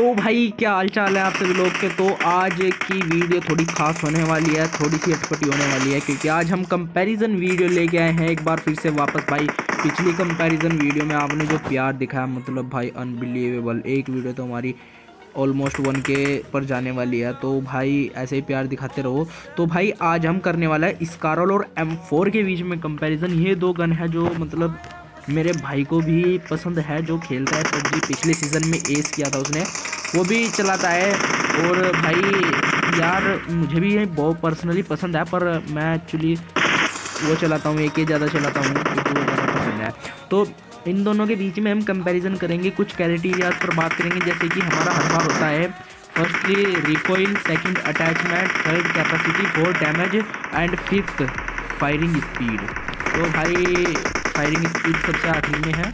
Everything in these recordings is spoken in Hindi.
तो भाई, क्या हाल चाल है आप सभी लोग के? तो आज की वीडियो थोड़ी खास होने वाली है, थोड़ी सी अटपटी होने वाली है, क्योंकि आज हम कंपैरिजन वीडियो लेके आए हैं। एक बार फिर से वापस भाई, पिछली कंपैरिजन वीडियो में आपने जो प्यार दिखाया मतलब भाई अनबिलीवेबल एक वीडियो तो हमारी ऑलमोस्ट वन के पर जाने वाली है तो भाई, ऐसे ही प्यार दिखाते रहो। तो भाई, आज हम करने वाला है स्कारल और एम फोर के बीच में कंपैरिजन ये दो गन है जो मतलब मेरे भाई को भी पसंद है, जो खेलता है पबजी। पिछले सीज़न में एस किया था उसने। वो भी चलाता है। और भाई, यार, मुझे भी ये बहुत पर्सनली पसंद है, पर मैं एक्चुअली वो चलाता हूँ एक ही ज़्यादा चलाता हूँ, वो ज़्यादा पसंद है। तो इन दोनों के बीच में हम कंपैरिजन करेंगे, कुछ क्राइटेरियाज पर बात करेंगे। जैसे कि हमारा हर बार होता है firstly recoil second attachment third capacity fourth damage and fifth firing speed तो भाई फायरिंग स्पीड सबसे आखिरी में है।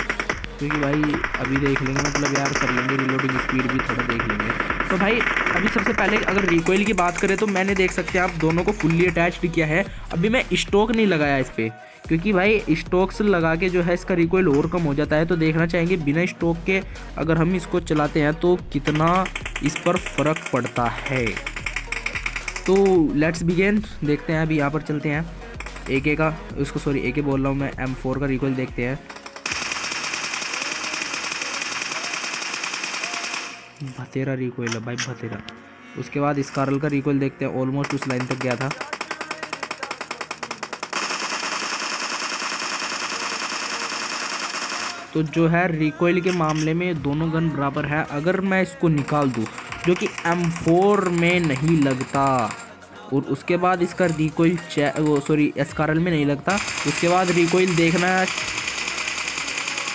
क्योंकि भाई अभी देख लेंगे मतलब यार कर लेंगे रिलोडिंग स्पीड भी, थोड़ा देख लेंगे। तो भाई, अभी सबसे पहले अगर रिकॉइल की बात करें तो मैंने देख सकते हैं आप दोनों को फुल्ली अटैच्ड किया है। अभी मैं स्टॉक नहीं लगाया इस पर क्योंकि भाई स्टॉक्स लगा के जो है इसका रिकॉइल और कम हो जाता है। तो देखना चाहेंगे बिना स्टॉक के अगर हम इसको चलाते हैं तो कितना इस पर फ़र्क पड़ता है। तो लेट्स बिगेन देखते हैं अभी यहाँ पर चलते हैं। ए के उसको सॉरी ए के बोल रहा हूँ मैं एम फोर का रिकॉइल देखते हैं। भतेरा रिकॉइल है भाई, भतेरा। उसके बाद स्कारल का रिकॉइल देखते हैं ऑलमोस्ट उस लाइन तक गया था। तो जो है रिकॉइल के मामले में दोनों गन बराबर है। अगर मैं इसको निकाल दूँ, जो कि M4 में नहीं लगता और उसके बाद इसका रिकॉइल वो सॉरी एसकारल में नहीं लगता। उसके बाद रिकॉइल देखना है।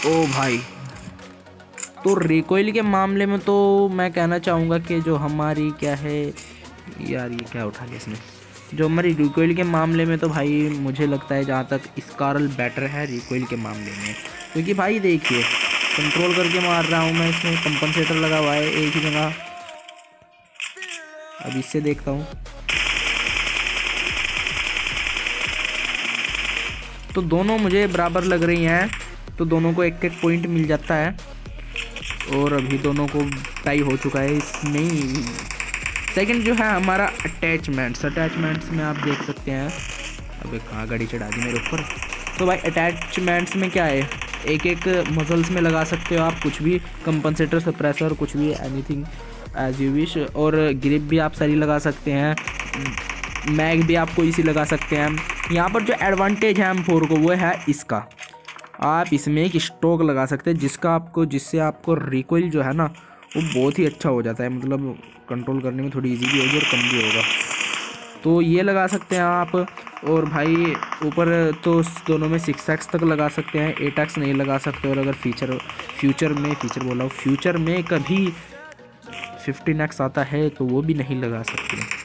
ओ भाई। तो रिकॉइल के मामले में तो मैं कहना चाहूँगा कि जो हमारी क्या है, यार ये क्या उठा लिया इसमें जो हमारी रिकॉइल के मामले में तो भाई मुझे लगता है जहाँ तक स्कारल बेटर है रिकॉइल के मामले में। क्योंकि भाई देखिए कंट्रोल करके मार रहा हूँ मैं इसमें कंपनसेटर लगा हुआ है एक ही जगह। अब इससे देखता हूँ। तो दोनों मुझे बराबर लग रही हैं तो दोनों को एक एक पॉइंट मिल जाता है। और अभी दोनों को टाई हो चुका है इसमें सेकंड जो है हमारा अटैचमेंट्स अटैचमेंट्स में आप देख सकते हैं। अबे कहाँ गाड़ी चढ़ा दी मेरे ऊपर। तो भाई अटैचमेंट्स में क्या है? एक एक मसल्स में लगा सकते हो आप, कुछ भी कंपनसेटर सप्रेसर कुछ भी एनीथिंग एज यू विश और ग्रिप भी आप सारी लगा सकते हैं। मैग भी आपको इसी लगा सकते हैं। यहाँ पर जो एडवांटेज है एम फोर को, वो है इसका। आप इसमें एक स्टोक लगा सकते हैं, जिसका आपको, जिससे आपको रिकॉइल जो है ना, वो बहुत ही अच्छा हो जाता है। मतलब कंट्रोल करने में थोड़ी इजी भी होगी और कम भी होगा। तो ये लगा सकते हैं आप, और भाई ऊपर तो दोनों में सिक्स एक्स तक लगा सकते हैं। एट एक्स नहीं लगा सकते, और अगर फीचर फ्यूचर में फीचर बोला फ्यूचर में कभी फिफ्टीन एक्स आता है तो वो भी नहीं लगा सकते।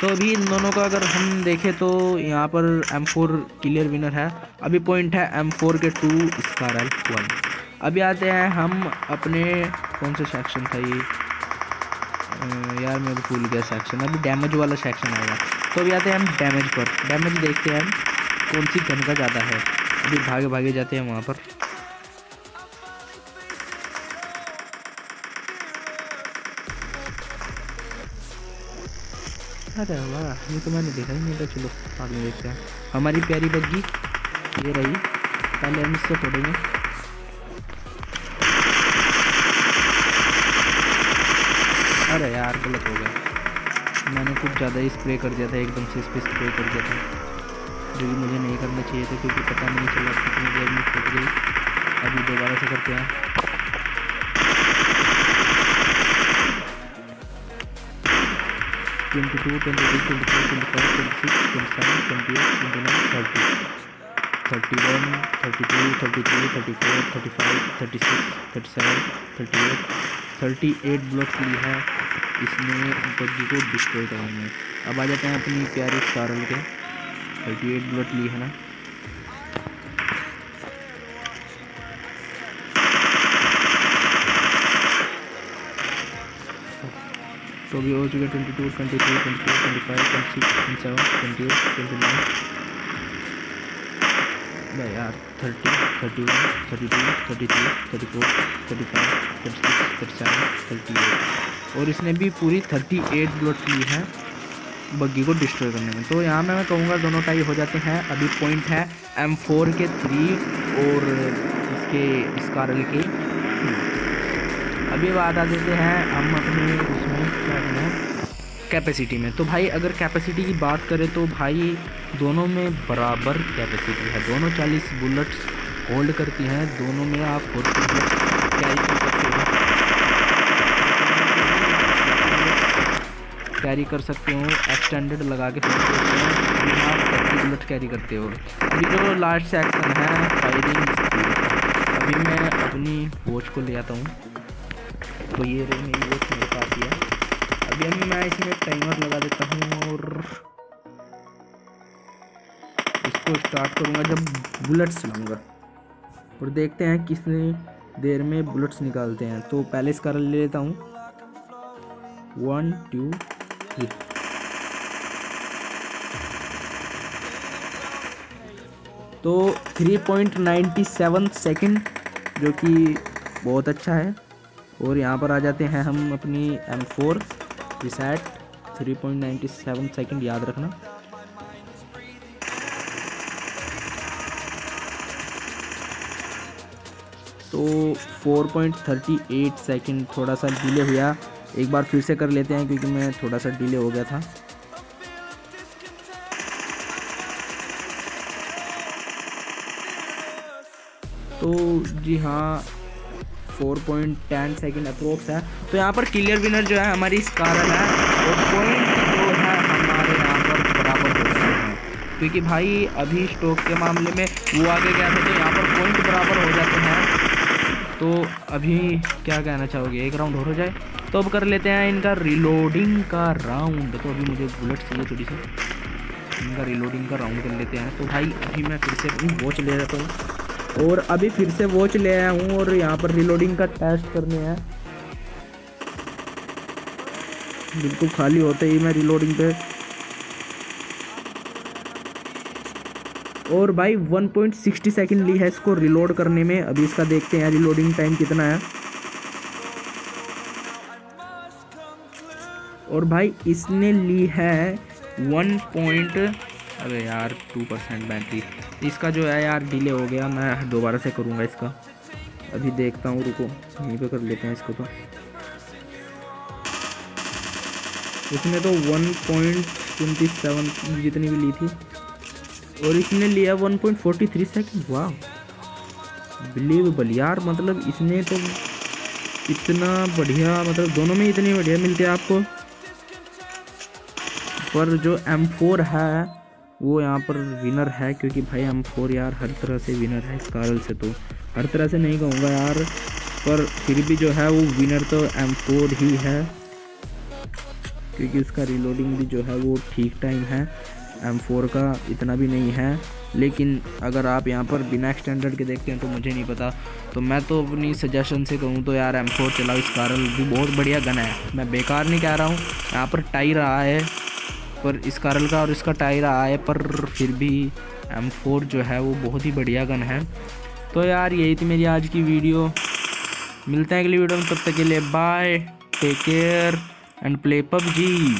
तो अभी इन दोनों का अगर हम देखें तो यहाँ पर एम फोर क्लियर विनर है। अभी पॉइंट है एम फोर के टू स्कार वन अभी आते हैं हम अपने कौन सा सेक्शन था ये? यार मैं भूल गया सेक्शन अभी डैमेज वाला सेक्शन आएगा। तो अभी आते हैं हम डैमेज पर। डैमेज देखते हैं कौन सी गन का ज़्यादा है। अभी भागे भागे जाते हैं वहाँ पर। अरे वाह ये तो मैंने देखा ही नहीं था, चलो, बाद में देखते हैं। हमारी प्यारी बग्गी, ये रही, पहले हम इससे फोड़ेंगे अरे यार, गलत हो गया। मैंने कुछ ज़्यादा ही स्प्रे कर दिया था, एकदम से इस पर स्प्रे कर दिया था। जो कि मुझे नहीं करना चाहिए था, क्योंकि पता नहीं चला कितनी देर में फट गई। अभी दोबारा से करते हैं। थर्टी एट थर्टी एट ली है। इसमें पबजी को डिस्ट्रॉय करना। है अब आ जाते हैं अपनी प्यारी स्टारल के। थर्टी एट ब्लॉक ली है ना। तो अभी हो चुके twenty two twenty three twenty four twenty five twenty six twenty seven twenty eight twenty nine भाई यार thirty thirty one thirty two thirty three thirty four thirty five thirty six thirty seven thirty eight और इसने भी पूरी थर्टी एट बुलेट ली है, बग्गी को डिस्ट्रॉय करने में। तो यहाँ में कहूँगा दोनों टाई हो जाते हैं। अभी पॉइंट है एम फोर के थ्री और इसके स्कारल के। अभी बात आ देते हैं, हम अपने उसमें क्या है कैपेसिटी में। तो भाई, अगर कैपेसिटी की बात करें तो भाई, दोनों में बराबर कैपेसिटी है। दोनों चालीस बुलेट्स होल्ड करती हैं, दोनों में आप फोर्टी कैरी कर सकते हो। कैरी कर सकते हो एक्सटेंडेड लगा के आप थर्टी बुलेट कैरी करते हो। अभी जो लास्ट सेक्शन है फायरिंग अभी मैं अपनी वॉच को ले आता हूँ। तो ये रही मेरी वॉच मेरे पास ही। है अभी अभी मैं इसमें टाइमर लगा देता हूँ और इसको स्टार्ट करूँगा जब बुलेट्स चलाऊँगा और देखते हैं कितनी देर में बुलेट्स निकालते हैं। तो पहले इसका ले लेता हूँ। वन टू थ्री तो 3.97 सेकंड जो कि बहुत अच्छा है। और यहाँ पर आ जाते हैं हम अपनी एम फोर रिसेट 3.97 सेकंड याद रखना। तो 4.38 सेकंड थोड़ा सा डिले हुआ। एक बार फिर से कर लेते हैं क्योंकि मैं थोड़ा सा डिले हो गया था। तो जी हाँ 4.10 सेकेंड अप्रोक्स है। तो यहाँ पर क्लियर विनर जो है हमारी इस कारण है। और पॉइंट जो है हमारे यहाँ पर बराबर हो रहे हैं। क्योंकि भाई, अभी स्टॉक के मामले में वो आगे गया था तो यहाँ पर पॉइंट बराबर हो जाते हैं। तो अभी क्या कहना चाहोगे? एक राउंड और हो जाए। तो अब कर लेते हैं इनका रिलोडिंग का राउंड तो अभी मुझे बुलेट चाहिए थोड़ी सी। इनका रिलोडिंग का राउंड कर लेते हैं। तो भाई, अभी मैं फिर से वॉच ले जाता हूँ। और अभी फिर से वॉच ले आया हूँ और यहाँ पर रिलोडिंग का टेस्ट करने हैं। बिल्कुल खाली होते ही मैं रिलोडिंग पे। और भाई 1.60 सेकंड ली है इसको रिलोड करने में। अभी इसका देखते हैं रिलोडिंग टाइम कितना है। और भाई इसने ली है वन पॉइंट अरे यार टू परसेंट बैटरी इसका जो है यार डिले हो गया। मैं दोबारा से करूँगा इसका। अभी देखता हूँ, रुको। यहीं पे कर लेते हैं इसको तो। इसने तो वन पॉइंट ट्वेंटी सेवन जितनी भी ली थी। और इसने लिया one point forty three second वाह। बिलीवेबल यार मतलब इसने तो इतना बढ़िया मतलब दोनों में इतनी बढ़िया मिलती है आपको। पर जो M4 है वो यहाँ पर विनर है क्योंकि भाई हम फोर यार हर तरह से विनर है इस कारल से तो। हर तरह से नहीं कहूँगा यार, पर फिर भी जो है वो विनर तो एम फोर ही है। क्योंकि उसका रिलोडिंग भी जो है वो ठीक टाइम है। एम फोर का इतना भी नहीं है। लेकिन अगर आप यहाँ पर बिना एक्सटेंडर्ड के देखते हैं तो मुझे नहीं पता। तो मैं तो अपनी सजेशन से कहूँ तो यार एम फोर चलाओ, इस कारल भी बहुत बढ़िया गन है। मैं बेकार नहीं कह रहा हूँ, यहाँ पर टाई रहा है। पर इस कारल का और इसका टायर आए पर फिर भी एम फोर जो है वो बहुत ही बढ़िया गन है। तो यार, यही थी मेरी आज की वीडियो। मिलते हैं अगली वीडियो में, तब तक के लिए bye take care and play PUBG.